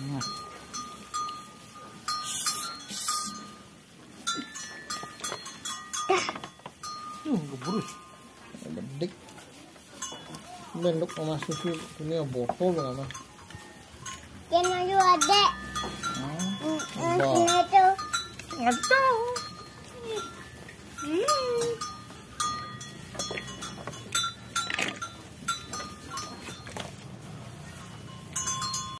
Nah. Hmm, gebrus. Bedik. Bentuk sama susu ini ya botol apa? Kenapa juga ini Hmm. Kena itu.